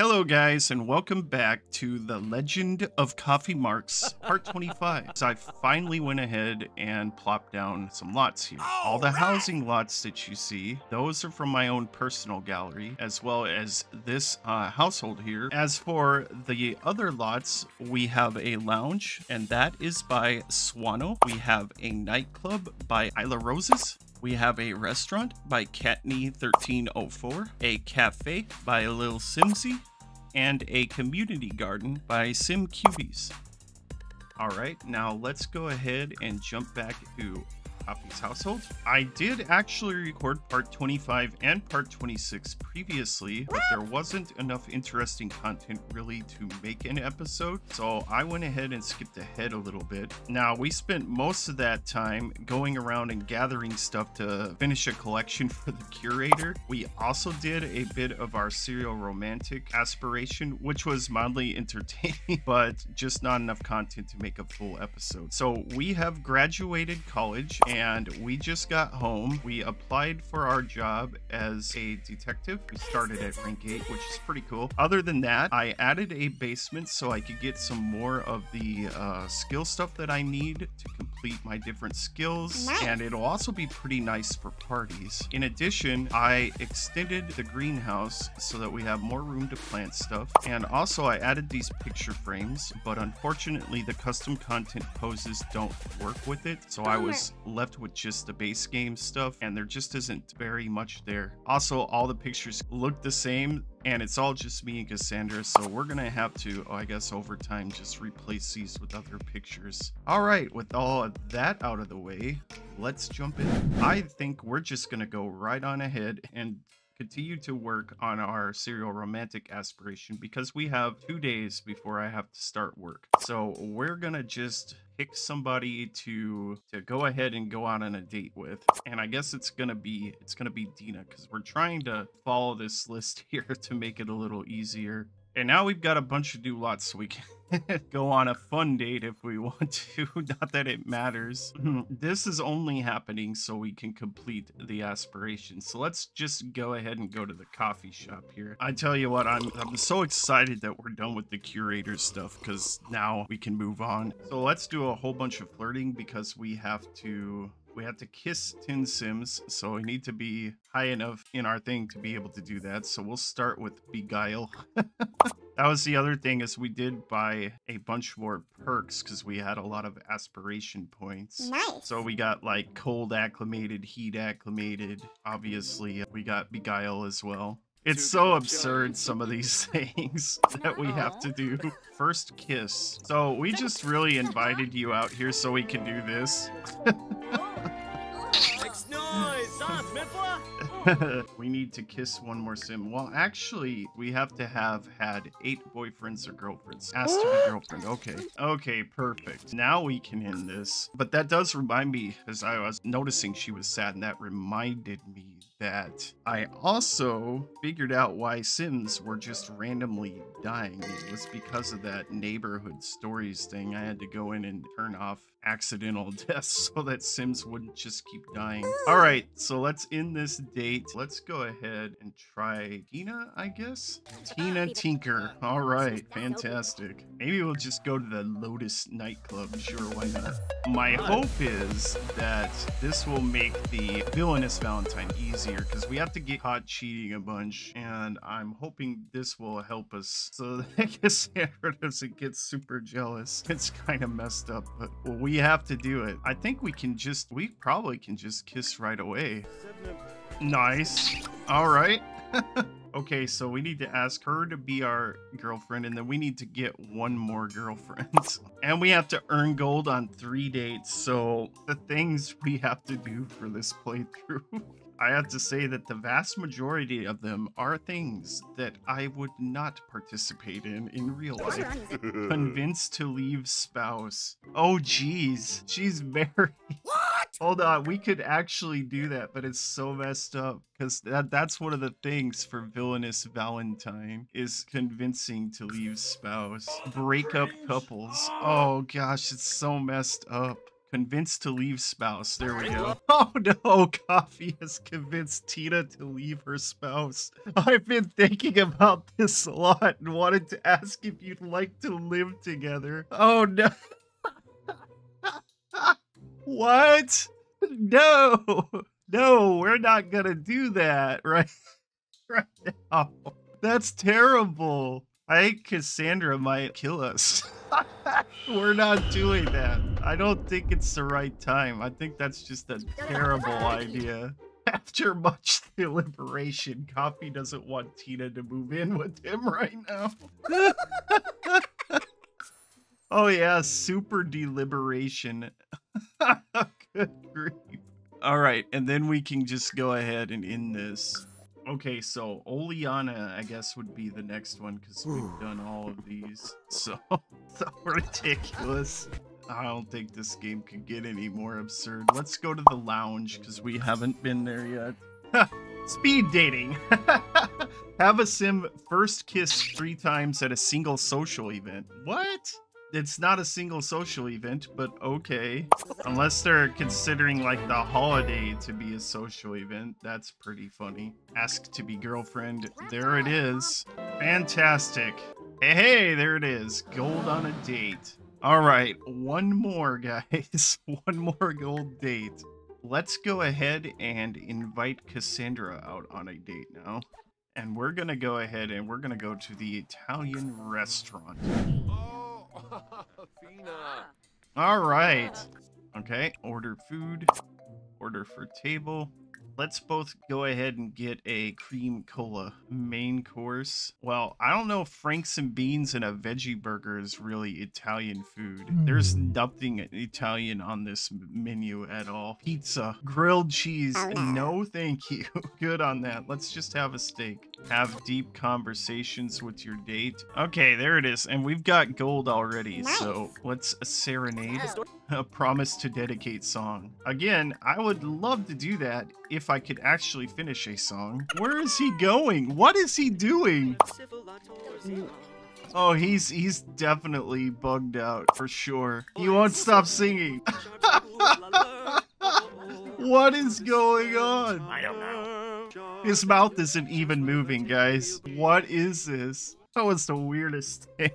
Hello, guys, and welcome back to the Legend of Coffee Marx, Part 25. So I finally went ahead and plopped down some lots here. All the housing lots that you see, those are from my own personal gallery, as well as this uh, household here. As for the other lots, we have a lounge, and that is by Swano. We have a nightclub by Isla Roses. We have a restaurant by Katney1304, a cafe by Lil Simsy, and a community garden by Sim SimCubies. All right, now let's go ahead and jump back to Poppy's household. I did actually record part 25 and part 26 previously, but there wasn't enough interesting content really to make an episode, so I went ahead and skipped ahead a little bit. Now, we spent most of that time going around and gathering stuff to finish a collection for the curator. We also did a bit of our serial romantic aspiration, which was mildly entertaining, but just not enough content to make a full episode. So we have graduated college and and we just got home. We applied for our job as a detective. We started at rank 8, which is pretty cool. Other than that, I added a basement so I could get some more of the uh, skill stuff that I need to complete my different skills. Nice. And it'll also be pretty nice for parties. In addition, I extended the greenhouse so that we have more room to plant stuff. And also I added these picture frames, but unfortunately the custom content poses don't work with it. So I oh, was left left with just the base game stuff and there just isn't very much there. Also, all the pictures look the same and it's all just me and Cassandra, so we're gonna have to, oh, I guess over time, just replace these with other pictures. All right, with all of that out of the way, let's jump in. I think we're just gonna go right on ahead and continue to work on our serial romantic aspiration because we have two days before I have to start work. So we're gonna just pick somebody to to go ahead and go out on a date with. And i guess it's gonna be it's gonna be dina because we're trying to follow this list here to make it a little easier. And now we've got a bunch of new lots so we can go on a fun date if we want to. Not that it matters. Hmm, this is only happening so we can complete the aspiration. So let's just go ahead and go to the coffee shop here. I tell you what, I'm, I'm so excited that we're done with the curator stuff because now we can move on. So let's do a whole bunch of flirting because we have to we have to kiss Tin Sims, so we need to be high enough in our thing to be able to do that. So we'll start with Beguile. that was the other thing is we did buy a bunch more perks because we had a lot of aspiration points. Nice. So we got like cold acclimated, heat acclimated. Obviously, uh, we got Beguile as well. It's so absurd, some of these things that we have to do. First kiss. So we just really invited you out here so we can do this. we need to kiss one more sim. Well, actually, we have to have had eight boyfriends or girlfriends. Asked to be girlfriend. Okay. Okay, perfect. Now we can end this. But that does remind me, as I was noticing she was sad, and that reminded me that I also figured out why Sims were just randomly dying. It was because of that neighborhood stories thing. I had to go in and turn off accidental deaths so that Sims wouldn't just keep dying. All right, so let's end this date. Let's go ahead and try Tina, I guess? Tina Tinker. All right, fantastic. Maybe we'll just go to the Lotus nightclub. Sure, why not? My hope is that this will make the villainous Valentine easier because we have to get caught cheating a bunch and I'm hoping this will help us so that Cassandra doesn't get super jealous. It's kind of messed up, but well, we have to do it. I think we can just, we probably can just kiss right away. Nice. All right. okay, so we need to ask her to be our girlfriend, and then we need to get one more girlfriend. and we have to earn gold on three dates, so the things we have to do for this playthrough. I have to say that the vast majority of them are things that I would not participate in in real life. Convinced to leave spouse. Oh, geez. She's married. Hold on. We could actually do that, but it's so messed up because that, that's one of the things for villainous Valentine is convincing to leave spouse. Break up couples. Oh, gosh. It's so messed up. Convinced to leave spouse. There we go. Oh no, Coffee has convinced Tina to leave her spouse. I've been thinking about this a lot and wanted to ask if you'd like to live together. Oh no. what? No. No, we're not gonna do that right, right now. That's terrible. I think Cassandra might kill us. We're not doing that. I don't think it's the right time. I think that's just a terrible idea. After much deliberation, Coffee doesn't want Tina to move in with him right now. oh yeah, super deliberation. Good grief. All right, and then we can just go ahead and end this. Okay, so Oleana, I guess, would be the next one because we've done all of these. So, so ridiculous. I don't think this game could get any more absurd. Let's go to the lounge because we haven't been there yet. Speed dating. Have a sim first kiss three times at a single social event. What? It's not a single social event, but okay. Unless they're considering like the holiday to be a social event, that's pretty funny. Ask to be girlfriend, there it is. Fantastic. Hey, hey, there it is. Gold on a date. All right, one more, guys. one more gold date. Let's go ahead and invite Cassandra out on a date now. And we're gonna go ahead and we're gonna go to the Italian restaurant. All right. Okay, order food. Order for table. Let's both go ahead and get a cream cola main course. Well, I don't know if Franks and beans and a veggie burger is really Italian food. There's Hmm. nothing Italian on this menu at all. Pizza, grilled cheese, no thank you. Good on that. Let's just have a steak. Have deep conversations with your date. Okay, there it is. And we've got gold already, so let's serenade a promise to dedicate song. Again, I would love to do that if I could actually finish a song. Where is he going? What is he doing? Oh, he's he's definitely bugged out for sure. He won't stop singing. What is going on? I don't know. His mouth isn't even moving, guys. What is this? That was the weirdest thing.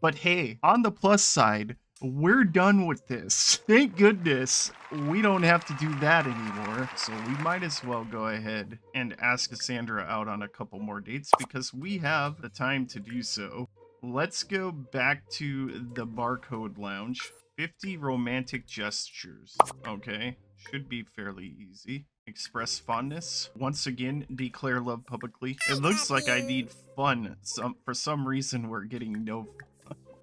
But hey, on the plus side, we're done with this. Thank goodness we don't have to do that anymore. So we might as well go ahead and ask Cassandra out on a couple more dates because we have the time to do so. Let's go back to the barcode lounge. 50 romantic gestures. Okay, should be fairly easy. Express fondness. Once again, declare love publicly. It looks like I need fun. Some for some reason we're getting no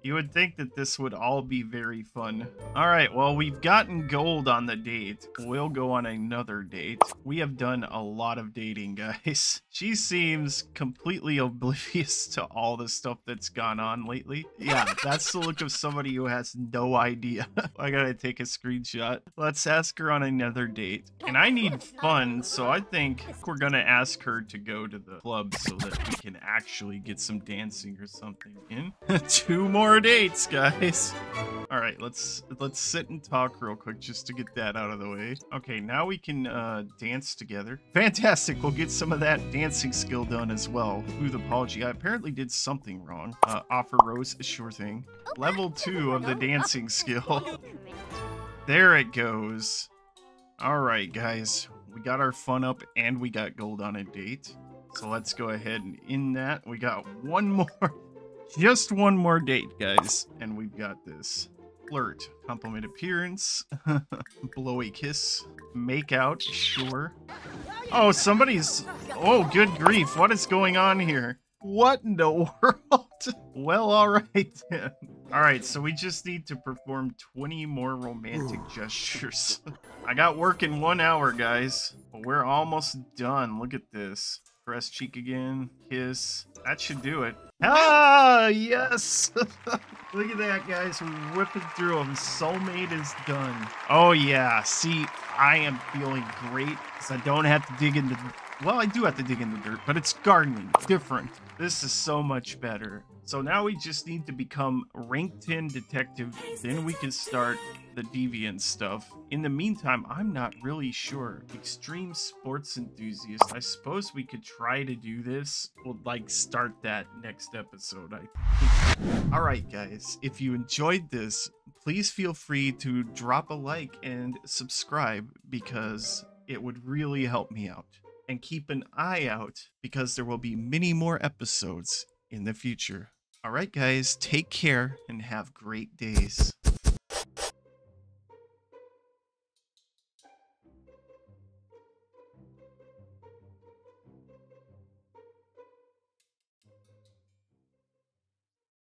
you would think that this would all be very fun. All right, well, we've gotten gold on the date. We'll go on another date. We have done a lot of dating, guys. She seems completely oblivious to all the stuff that's gone on lately. Yeah, that's the look of somebody who has no idea. I gotta take a screenshot. Let's ask her on another date. And I need fun, so I think we're gonna ask her to go to the club so that we can actually get some dancing or something in. Two more dates, guys. All right, let's let's sit and talk real quick just to get that out of the way. Okay, now we can uh, dance together. Fantastic. We'll get some of that dancing skill done as well. Smooth apology. I apparently did something wrong. Uh, offer rose, sure thing. Level two of the dancing skill. There it goes. All right, guys. We got our fun up and we got gold on a date. So let's go ahead and in that. We got one more. Just one more date, guys. And we've got this. Flirt. Compliment appearance. Blowy kiss. Make out. Sure. Oh, somebody's... Oh, good grief. What is going on here? What in the world? well, alright then. Alright, so we just need to perform 20 more romantic gestures. I got work in one hour, guys. But we're almost done. Look at this. Press cheek again. Kiss. That should do it. Ah, yes! Look at that, guys. We're whipping through them. Soulmate is done. Oh, yeah. See, I am feeling great because I don't have to dig into... Well, I do have to dig in the dirt, but it's gardening. Different. This is so much better. So now we just need to become rank 10 detective, then we can start the deviant stuff. In the meantime, I'm not really sure. Extreme sports enthusiast. I suppose we could try to do this. We'll like start that next episode, I think. Alright guys, if you enjoyed this, please feel free to drop a like and subscribe because it would really help me out. And keep an eye out because there will be many more episodes in the future. All right, guys, take care and have great days.